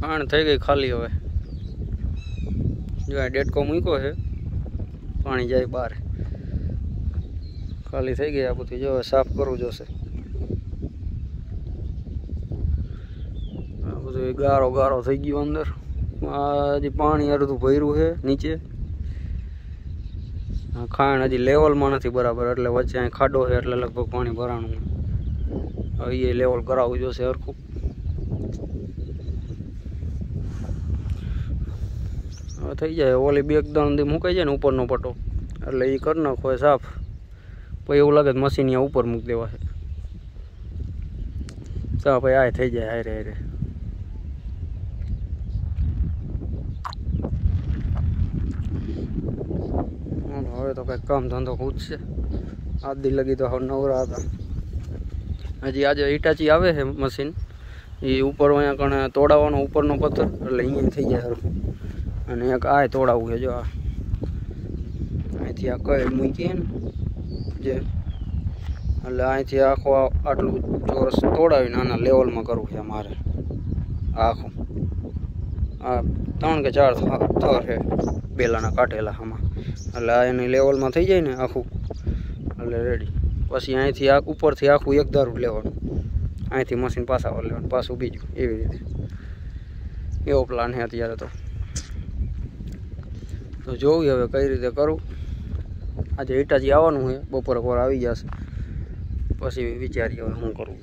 ખાણ થઈ ગઈ ખાલી હવે. જો ડેટકો મૂક્યો છે, પાણી જાય બહાર. ખાલી થઈ ગઈ આ બધું. જો સાફ કરવું જોશે. આ બધું ગારો ગારો થઈ ગયો અંદર. હજી પાણી અડધું ભર્યું છે નીચે. ખાણ હજી લેવલમાં નથી બરાબર, એટલે વચ્ચે અહીં ખાડો છે, એટલે લગભગ પાણી ભરાણું હવે એ લેવલ કરાવવું જોશે હરખું. થઈ જાય. ઓલી બે એકદમ મૂકાઈ જાય ને ઉપરનો પટ્ટો. એટલે એ કરી નાખો સાફ. પછી એવું લાગે મશીન અહીંયા ઉપર મૂકી દેવા છે. સાફ આ થઈ જાય, હારે હારે. હવે તો કંઈક કામ ધંધો ખૂટશે. આજ લગી તો હવે નવરા હતા. હજી આજે ઈટાચી આવે છે મશીન. એ ઉપર અહીંયા કણે તોડાવવાનો ઉપરનો પથ્થર. એટલે અહીંયા થઈ જાય સરખું અને એક આ તોડાવવું છે, જો આ. અહીંથી આ કઈ મૂકી ને, જે. એટલે અહીંથી આખો આટલું ચોરસ તોડાવીને આના લેવલમાં કરવું છે મારે આખું. આ ત્રણ કે ચાર થર છે, બેલાના કાઢેલા આમાં. એટલે આ એની લેવલમાં થઈ જાય ને આખું. એટલે રેડી પછી અહીંથી આ ઉપરથી આખું એક દારૂ લેવાનું. અહીંથી મશીન પાછા લેવાનું પાછું બીજું, એવી રીતે. એવો પ્લાન છે અત્યારે તો. તો જોવું હવે કઈ રીતે કરું. આજે ઈટાજી આવવાનું છે, બપોરે પર આવી જશે. પછી વિચારીએ હવે શું કરવું